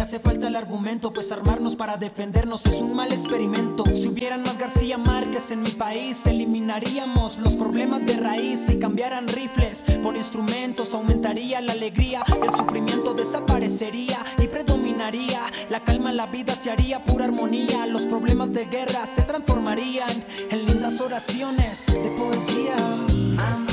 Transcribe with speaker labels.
Speaker 1: hace falta el argumento, pues armarnos para defendernos es un mal experimento. Si hubieran más García Márquez en mi país, eliminaríamos los problemas de raíz. Si cambiaran rifles por instrumentos, aumentaría la alegría, el sufrimiento desaparecería y predominaría. La calma, la vida se haría pura armonía. Los problemas de guerra se transformarían en lindas oraciones de poesía.